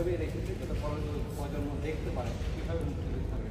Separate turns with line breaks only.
এইভাবেই রেখেছে যাতে পরবর্তী প্রজন্ম দেখতে পারে কীভাবে মুক্তি দিতে হবে